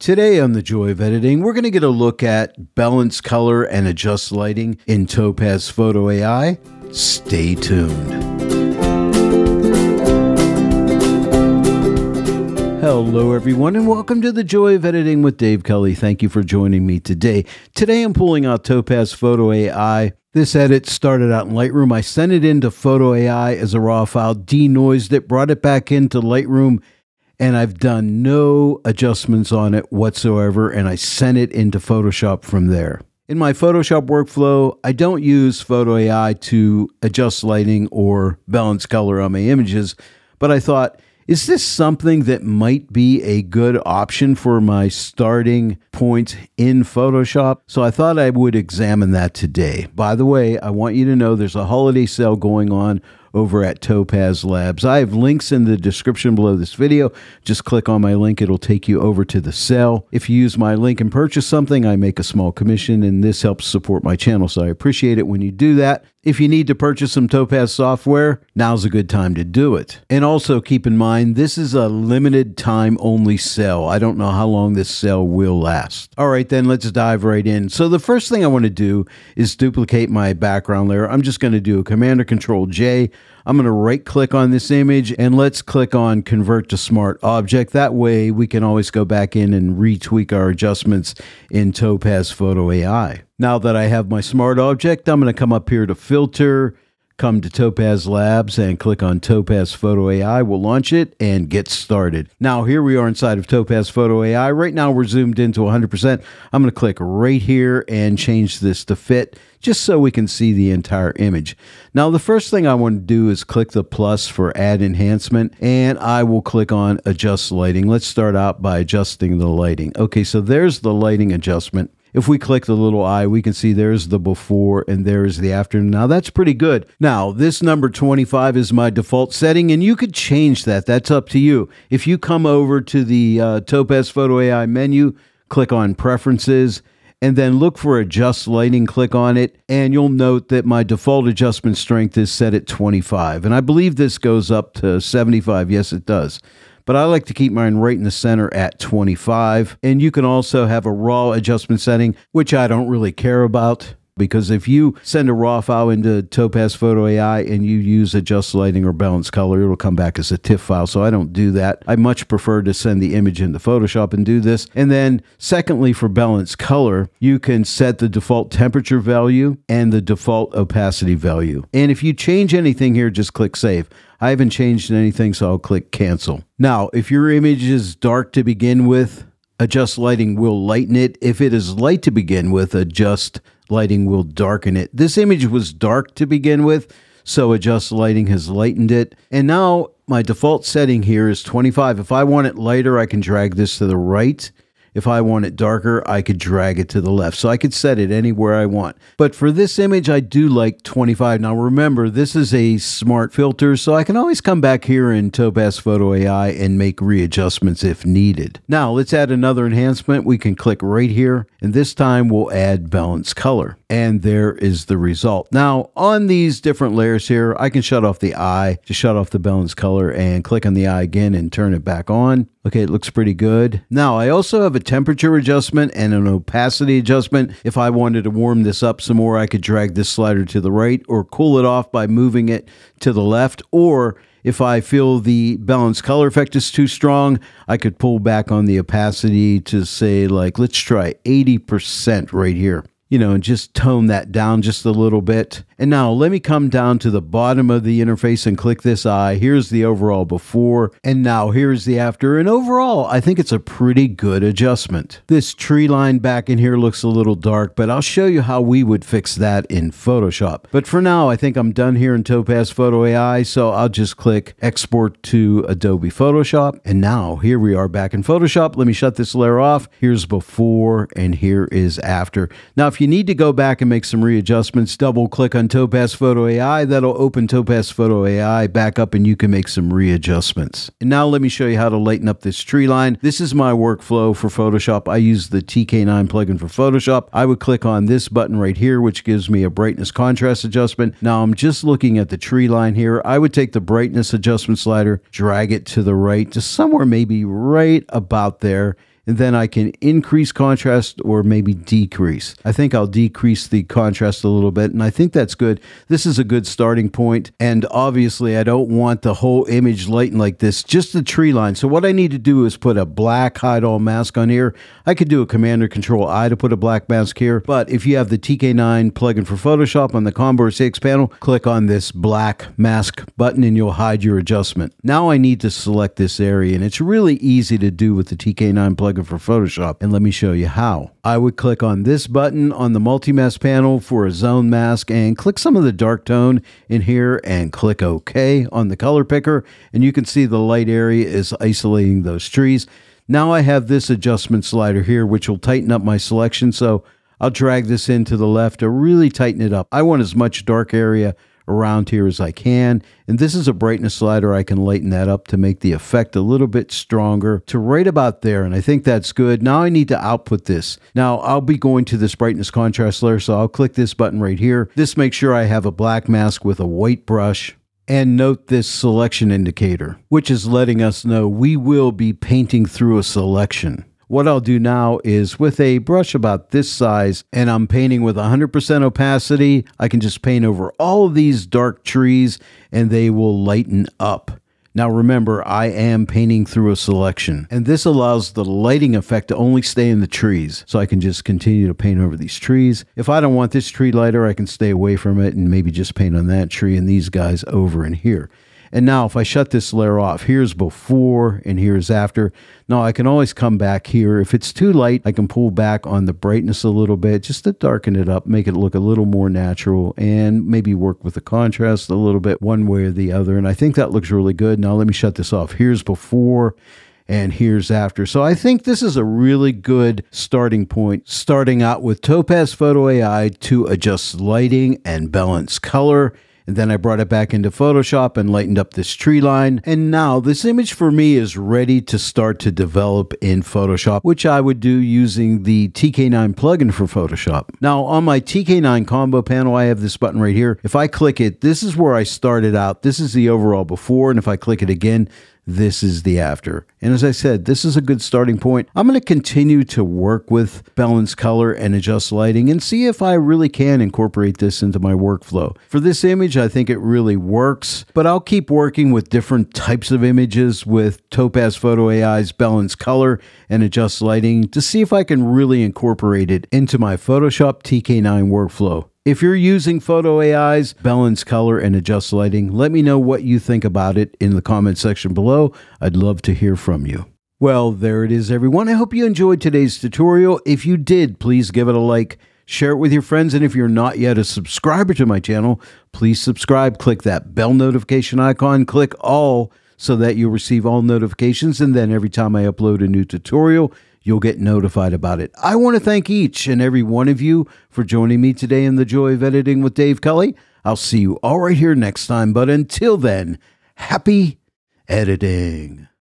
Today on The Joy of Editing, we're going to get a look at balance color and adjust lighting in Topaz Photo AI. Stay tuned. Hello, everyone, and welcome to the Joy of Editing with Dave Kelly. Thank you for joining me today. Today, I'm pulling out Topaz Photo AI. This edit started out in Lightroom. I sent it into Photo AI as a raw file, denoised it, brought it back into Lightroom, and I've done no adjustments on it whatsoever, and I sent it into Photoshop from there. In my Photoshop workflow, I don't use Photo AI to adjust lighting or balance color on my images, but I thought, is this something that might be a good option for my starting point in Photoshop? So I thought I would examine that today. By the way, I want you to know there's a holiday sale going on over at Topaz Labs. I have links in the description below this video. Just click on my link, it'll take you over to the sale. If you use my link and purchase something, I make a small commission, and this helps support my channel. So I appreciate it when you do that. If you need to purchase some Topaz software, now's a good time to do it. And also keep in mind, this is a limited time only sale. I don't know how long this sale will last. All right, then let's dive right in. So the first thing I want to do is duplicate my background layer. I'm just going to do a Command or Control J. I'm going to right click on this image and let's click on convert to smart object. That way we can always go back in and retweak our adjustments in Topaz Photo AI. Now that I have my smart object, I'm going to come up here to filter, come to Topaz Labs and click on Topaz Photo AI. We'll launch it and get started. Now, here we are inside of Topaz Photo AI. Right now, we're zoomed into 100%. I'm going to click right here and change this to fit just so we can see the entire image. Now, the first thing I want to do is click the plus for add enhancement, and I will click on adjust lighting. Let's start out by adjusting the lighting. Okay, so there's the lighting adjustment. If we click the little eye, we can see there's the before and there's the after. Now that's pretty good. Now, this number 25 is my default setting, and you could change that. That's up to you. If you come over to the uh, Topaz Photo AI menu, click on Preferences, and then look for Adjust Lighting, click on it, and you'll note that my default adjustment strength is set at 25. And I believe this goes up to 75. Yes, it does but I like to keep mine right in the center at 25. And you can also have a raw adjustment setting, which I don't really care about because if you send a raw file into Topaz Photo AI and you use adjust lighting or balance color, it'll come back as a TIFF file. So I don't do that. I much prefer to send the image into Photoshop and do this. And then, secondly, for balance color, you can set the default temperature value and the default opacity value. And if you change anything here, just click Save. I haven't changed anything, so I'll click Cancel. Now, if your image is dark to begin with, adjust lighting will lighten it. If it is light to begin with, adjust lighting will darken it. This image was dark to begin with, so adjust lighting has lightened it. And now my default setting here is 25. If I want it lighter, I can drag this to the right. If I want it darker, I could drag it to the left. So I could set it anywhere I want. But for this image, I do like 25. Now remember, this is a smart filter, so I can always come back here in Topaz Photo AI and make readjustments if needed. Now let's add another enhancement. We can click right here, and this time we'll add balance color. And there is the result. Now on these different layers here, I can shut off the eye to shut off the balance color and click on the eye again and turn it back on. Okay, it looks pretty good. Now, I also have a temperature adjustment and an opacity adjustment. If I wanted to warm this up some more, I could drag this slider to the right or cool it off by moving it to the left. Or if I feel the balance color effect is too strong, I could pull back on the opacity to say, like, let's try 80% right here you know, and just tone that down just a little bit. And now let me come down to the bottom of the interface and click this eye. Here's the overall before, and now here's the after. And overall, I think it's a pretty good adjustment. This tree line back in here looks a little dark, but I'll show you how we would fix that in Photoshop. But for now, I think I'm done here in Topaz Photo AI, so I'll just click Export to Adobe Photoshop. And now here we are back in Photoshop. Let me shut this layer off. Here's before, and here is after. Now, if you need to go back and make some readjustments, double click on Topaz Photo AI. That'll open Topaz Photo AI back up and you can make some readjustments. And now let me show you how to lighten up this tree line. This is my workflow for Photoshop. I use the TK9 plugin for Photoshop. I would click on this button right here, which gives me a brightness contrast adjustment. Now I'm just looking at the tree line here. I would take the brightness adjustment slider, drag it to the right to somewhere maybe right about there then I can increase contrast or maybe decrease. I think I'll decrease the contrast a little bit, and I think that's good. This is a good starting point, and obviously I don't want the whole image lightened like this, just the tree line. So what I need to do is put a black hide all mask on here. I could do a Command or Control I to put a black mask here, but if you have the TK9 plugin for Photoshop on the Commodore 6 panel, click on this black mask button and you'll hide your adjustment. Now I need to select this area, and it's really easy to do with the TK9 plugin for Photoshop, and let me show you how. I would click on this button on the multi-mask panel for a zone mask and click some of the dark tone in here and click OK on the color picker, and you can see the light area is isolating those trees. Now I have this adjustment slider here, which will tighten up my selection, so I'll drag this into the left to really tighten it up. I want as much dark area around here as I can. And this is a brightness slider. I can lighten that up to make the effect a little bit stronger to right about there. And I think that's good. Now I need to output this. Now I'll be going to this brightness contrast layer. So I'll click this button right here. This makes sure I have a black mask with a white brush. And note this selection indicator, which is letting us know we will be painting through a selection. What I'll do now is with a brush about this size and I'm painting with 100% opacity, I can just paint over all of these dark trees and they will lighten up. Now remember, I am painting through a selection, and this allows the lighting effect to only stay in the trees. So I can just continue to paint over these trees. If I don't want this tree lighter, I can stay away from it and maybe just paint on that tree and these guys over in here. And now if I shut this layer off, here's before and here's after. Now I can always come back here. If it's too light, I can pull back on the brightness a little bit just to darken it up, make it look a little more natural and maybe work with the contrast a little bit one way or the other. And I think that looks really good. Now let me shut this off. Here's before and here's after. So I think this is a really good starting point, starting out with Topaz Photo AI to adjust lighting and balance color and then I brought it back into Photoshop and lightened up this tree line. And now this image for me is ready to start to develop in Photoshop, which I would do using the TK9 plugin for Photoshop. Now on my TK9 combo panel, I have this button right here. If I click it, this is where I started out. This is the overall before. And if I click it again, this is the after. And as I said, this is a good starting point. I'm going to continue to work with balance color and adjust lighting and see if I really can incorporate this into my workflow. For this image, I think it really works, but I'll keep working with different types of images with Topaz Photo AI's balance color and adjust lighting to see if I can really incorporate it into my Photoshop TK9 workflow. If you're using Photo AI's balance color and adjust lighting, let me know what you think about it in the comment section below. I'd love to hear from you. Well, there it is, everyone. I hope you enjoyed today's tutorial. If you did, please give it a like, share it with your friends, and if you're not yet a subscriber to my channel, please subscribe. Click that bell notification icon, click all so that you'll receive all notifications, and then every time I upload a new tutorial, you'll get notified about it. I want to thank each and every one of you for joining me today in the joy of editing with Dave Kelly. I'll see you all right here next time, but until then, happy editing.